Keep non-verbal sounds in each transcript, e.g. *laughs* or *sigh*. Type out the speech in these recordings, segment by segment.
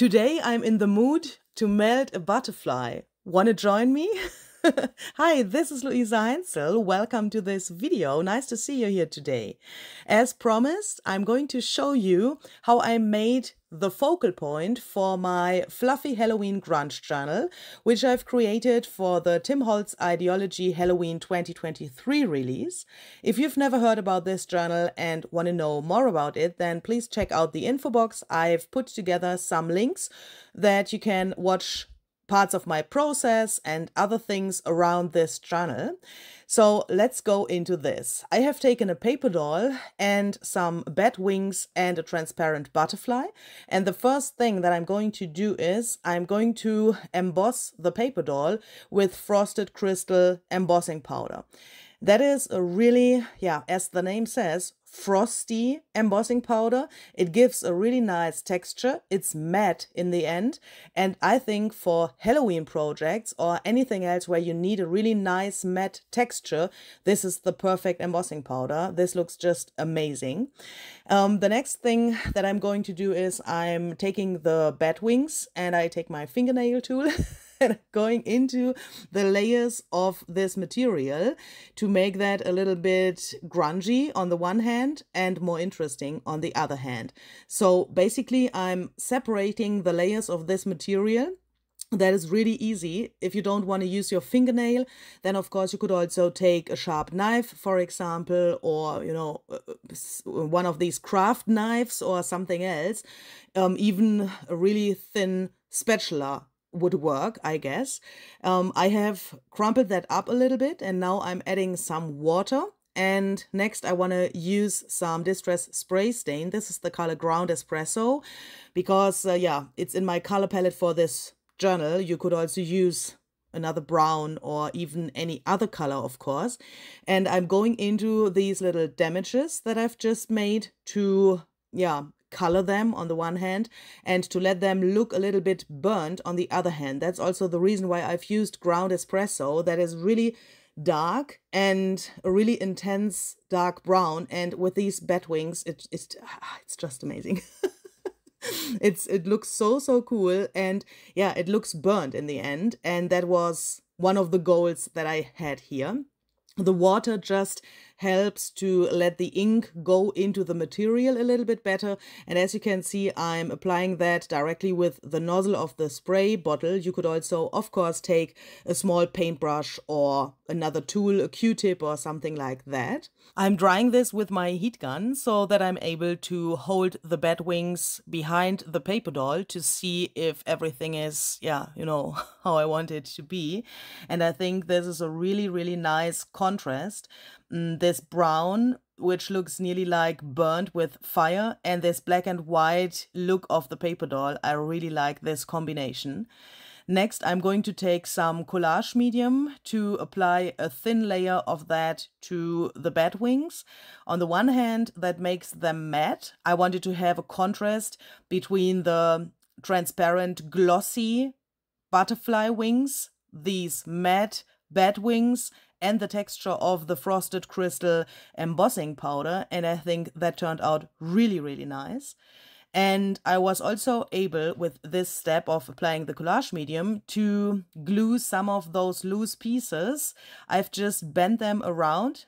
Today I'm in the mood to melt a butterfly. Wanna join me? *laughs* *laughs* Hi, this is Luise Heinzl. Welcome to this video. Nice to see you here today. As promised, I'm going to show you how I made the focal point for my Fluffy Halloween Grunge journal, which I've created for the Tim Holtz idea-ology Halloween 2023 release. If you've never heard about this journal and want to know more about it, then please check out the info box. I've put together some links that you can watch parts of my process and other things around this channel. So let's go into this. I have taken a paper doll and some bat wings and a transparent butterfly. And the first thing that I'm going to do is I'm going to emboss the paper doll with frosted crystal embossing powder. That is a really, yeah, as the name says, frosty embossing powder. It gives a really nice texture. It's matte in the end. And I think for Halloween projects or anything else where you need a really nice matte texture, this is the perfect embossing powder. This looks just amazing. Um, the next thing that I'm going to do is I'm taking the bat wings and I take my fingernail tool *laughs* going into the layers of this material to make that a little bit grungy on the one hand and more interesting on the other hand. So basically I'm separating the layers of this material that is really easy. If you don't want to use your fingernail, then of course you could also take a sharp knife, for example, or you know, uh, one of these craft knives or something else. Um, even a really thin spatula would work, I guess. Um, I have crumpled that up a little bit and now I'm adding some water. And next I want to use some Distress Spray Stain. This is the color Ground Espresso because, uh, yeah, it's in my color palette for this journal. You could also use another brown or even any other color, of course. And I'm going into these little damages that I've just made to, yeah, color them on the one hand and to let them look a little bit burnt on the other hand. That's also the reason why I've used ground espresso that is really dark and a really intense dark brown and with these bat wings it, it's ah, it's just amazing *laughs* it's it looks so so cool and yeah it looks burnt in the end and that was one of the goals that i had here the water just helps to let the ink go into the material a little bit better. And as you can see, I'm applying that directly with the nozzle of the spray bottle. You could also, of course, take a small paintbrush or another tool, a Q-tip or something like that. I'm drying this with my heat gun so that I'm able to hold the bat wings behind the paper doll to see if everything is, yeah, you know, *laughs* how I want it to be. And I think this is a really, really nice contrast Mm, this brown, which looks nearly like burnt with fire, and this black and white look of the paper doll. I really like this combination. Next, I'm going to take some collage medium to apply a thin layer of that to the bat wings. On the one hand, that makes them matte. I wanted to have a contrast between the transparent, glossy butterfly wings, these matte bat wings, and the texture of the frosted crystal embossing powder. And I think that turned out really, really nice. And I was also able, with this step of applying the collage medium, to glue some of those loose pieces. I've just bent them around,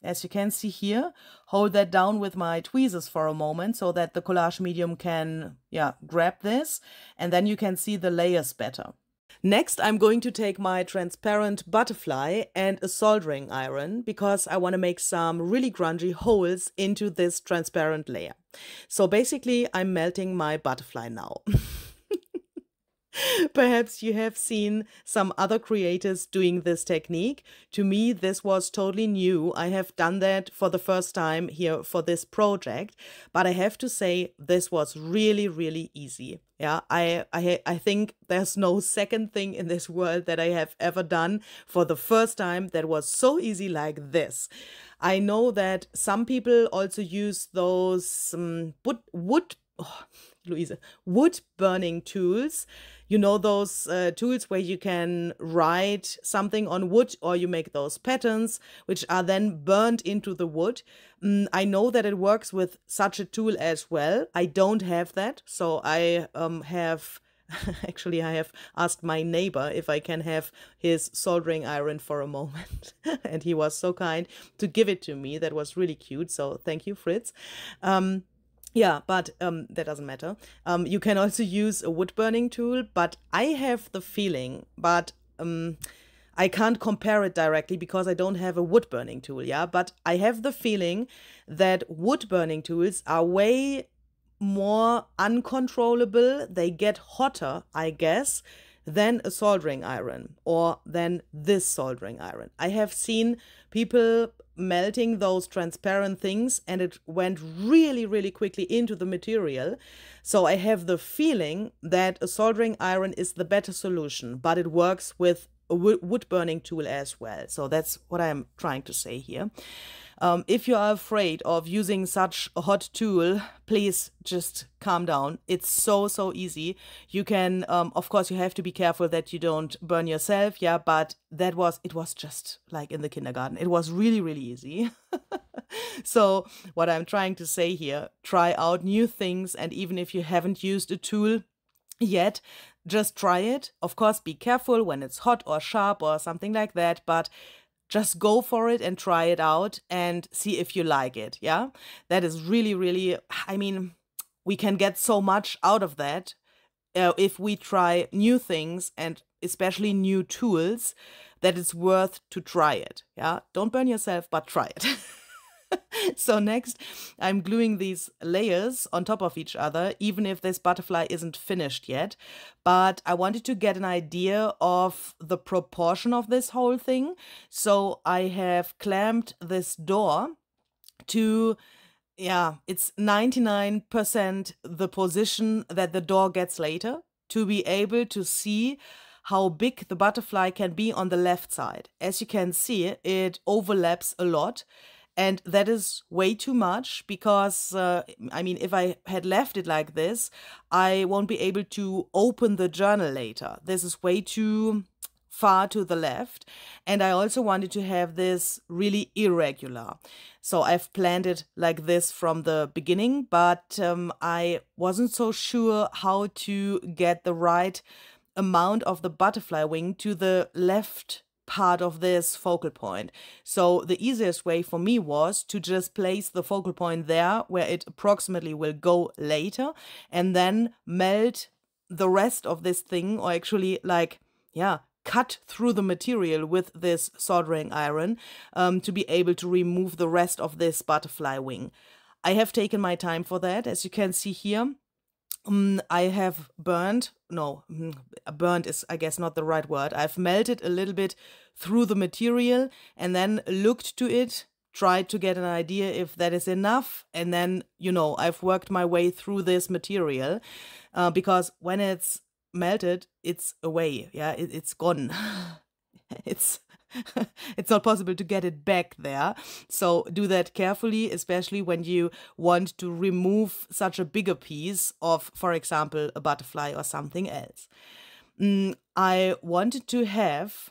as you can see here. Hold that down with my tweezers for a moment so that the collage medium can, yeah, grab this. And then you can see the layers better. Next, I'm going to take my transparent butterfly and a soldering iron because I want to make some really grungy holes into this transparent layer. So basically, I'm melting my butterfly now. *laughs* *laughs* Perhaps you have seen some other creators doing this technique. To me, this was totally new. I have done that for the first time here for this project, but I have to say this was really, really easy. Yeah, I, I, I think there's no second thing in this world that I have ever done for the first time that was so easy like this. I know that some people also use those um, wood, wood *sighs* oh, wood burning tools. You know those uh, tools where you can write something on wood or you make those patterns which are then burned into the wood. Mm, I know that it works with such a tool as well. I don't have that, so I um, have *laughs* actually i have asked my neighbor if i can have his soldering iron for a moment. *laughs* And he was so kind to give it to me. That was really cute. So thank you fritz. Um, yeah, but um, that doesn't matter. Um, you can also use a wood burning tool, but I have the feeling, but um, I can't compare it directly because I don't have a wood burning tool, yeah. But I have the feeling that wood burning tools are way more uncontrollable. They get hotter, I guess, than a soldering iron or than this soldering iron. I have seen people melting those transparent things and it went really, really quickly into the material. So I have the feeling that a soldering iron is the better solution, but it works with a wood burning tool as well. So that's what I'm trying to say here. Um, if you are afraid of using such a hot tool, please just calm down. It's so, so easy. You can, um, of course, you have to be careful that you don't burn yourself. Yeah, but that was, it was just like in the kindergarten. It was really, really easy. *laughs* so, what I'm trying to say here try out new things. And even if you haven't used a tool, yet just try it of course be careful when it's hot or sharp or something like that but just go for it and try it out and see if you like it. Yeah. That is really, really, I mean, we can get so much out of that uh, if we try new things and especially new tools that it's worth to try it. Yeah. Don't burn yourself, but try it. *laughs* *laughs* so next, I'm gluing these layers on top of each other, even if this butterfly isn't finished yet. But I wanted to get an idea of the proportion of this whole thing. So I have clamped this door to yeah, it's 99% the position that the door gets later to be able to see how big the butterfly can be on the left side. As you can see, it overlaps a lot and that is way too much because, uh, I mean, if I had left it like this, I won't be able to open the journal later. This is way too far to the left. And I also wanted to have this really irregular. So I've planned it like this from the beginning, but um, I wasn't so sure how to get the right amount of the butterfly wing to the left part of this focal point. So the easiest way for me was to just place the focal point there where it approximately will go later and then melt the rest of this thing or actually like, yeah, cut through the material with this soldering iron um, to be able to remove the rest of this butterfly wing. I have taken my time for that, as you can see here. Um, I have burned, no, mm, burned is, I guess, not the right word. I've melted a little bit through the material and then looked to it, tried to get an idea if that is enough. And then, you know, I've worked my way through this material uh, because when it's melted, it's away. Yeah, it, it's gone. *laughs* it's *laughs* it's not possible to get it back there. So do that carefully, especially when you want to remove such a bigger piece of, for example, a butterfly or something else. Mm, I wanted to have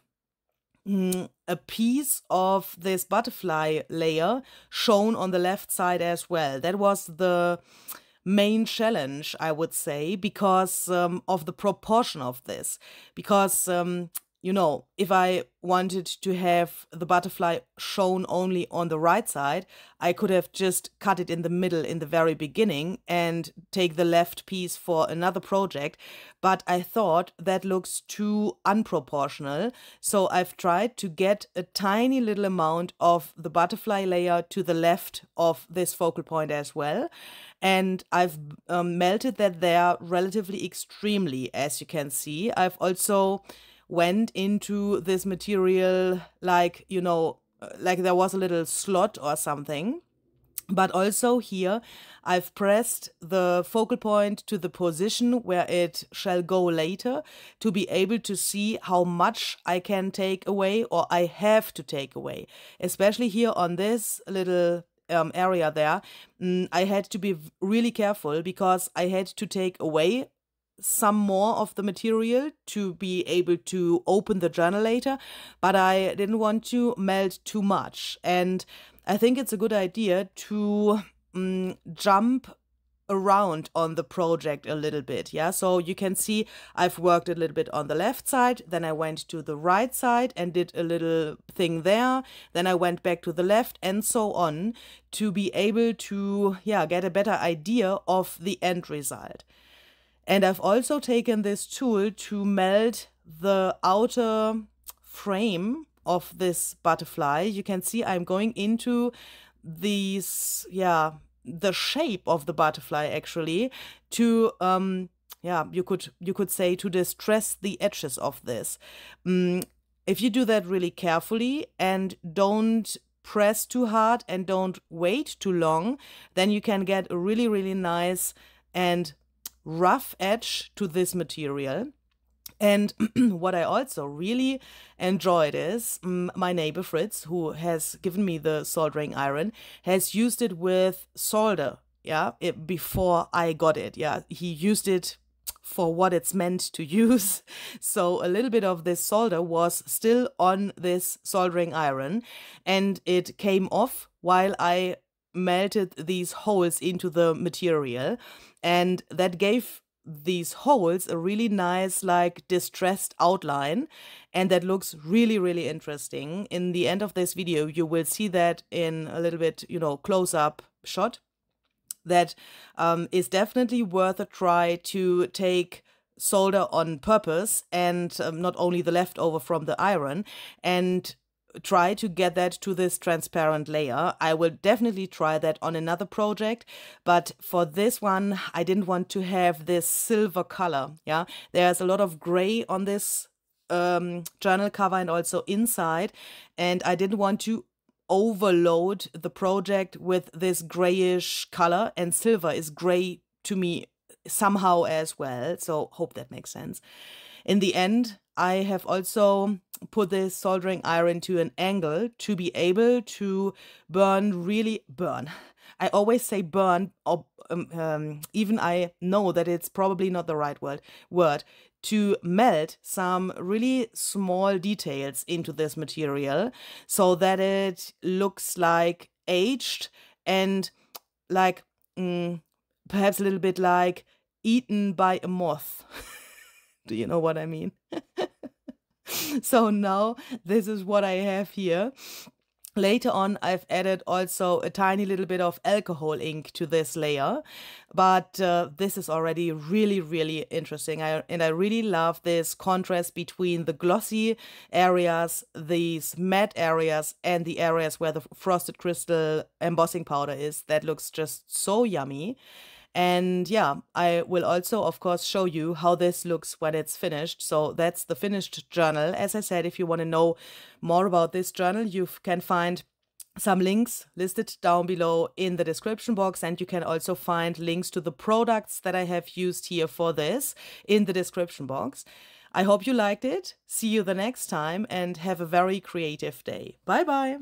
mm, a piece of this butterfly layer shown on the left side as well. That was the main challenge, I would say, because um, of the proportion of this. Because um, you know, if I wanted to have the butterfly shown only on the right side, I could have just cut it in the middle in the very beginning and take the left piece for another project. But I thought that looks too unproportional. So I've tried to get a tiny little amount of the butterfly layer to the left of this focal point as well. And I've um, melted that there relatively extremely, as you can see. I've also went into this material like, you know, uh, like there was a little slot or something. But also here, I've pressed the focal point to the position where it shall go later to be able to see how much I can take away or I have to take away. Especially here on this little um, area there, mm, I had to be really careful because I had to take away some more of the material to be able to open the journal later, but I didn't want to melt too much. And I think it's a good idea to um, jump around on the project a little bit. Yeah, so you can see I've worked a little bit on the left side, then I went to the right side and did a little thing there, then I went back to the left and so on to be able to yeah, get a better idea of the end result. And I've also taken this tool to melt the outer frame of this butterfly. You can see I'm going into these, yeah, the shape of the butterfly actually to um yeah you could you could say to distress the edges of this um, if you do that really carefully and don't press too hard and don't wait too long then you can get a really really nice and rough edge to this material and *clears throat* what I also really enjoyed is um, my neighbor Fritz, who has given me the soldering iron, has used it with solder. Yeah, it, before I got it. Yeah, he used it for what it's meant to use. *laughs* So a little bit of this solder was still on this soldering iron and it came off while I melted these holes into the material. And that gave these holes a really nice like distressed outline and that looks really really interesting in the end of this video you will see that in a little bit you know close up shot that um, is definitely worth a try to take solder on purpose and um, not only the leftover from the iron and try to get that to this transparent layer. I will definitely try that on another project, but for this one, I didn't want to have this silver color. Yeah, there's a lot of gray on this um, journal cover and also inside, and I didn't want to overload the project with this grayish color, and silver is gray to me somehow as well. So hope that makes sense. In the end, I have also put this soldering iron to an angle to be able to burn really burn. I always say burn, or um, um, even I know that it's probably not the right word. Word to melt some really small details into this material so that it looks like aged and like mm, perhaps a little bit like eaten by a moth. *laughs* Do you know what I mean? *laughs* *laughs* so now this is what I have here. Later on, I've added also a tiny little bit of alcohol ink to this layer, but uh, this is already really, really interesting. I, and I really love this contrast between the glossy areas, these matte areas, and the areas where the frosted crystal embossing powder is. That looks just so yummy. And yeah, I will also, of course, show you how this looks when it's finished. So that's the finished journal. As I said, if you want to know more about this journal, you can find some links listed down below in the description box and you can also find links to the products that I have used here for this in the description box. I hope you liked it. See you the next time and have a very creative day. Bye bye.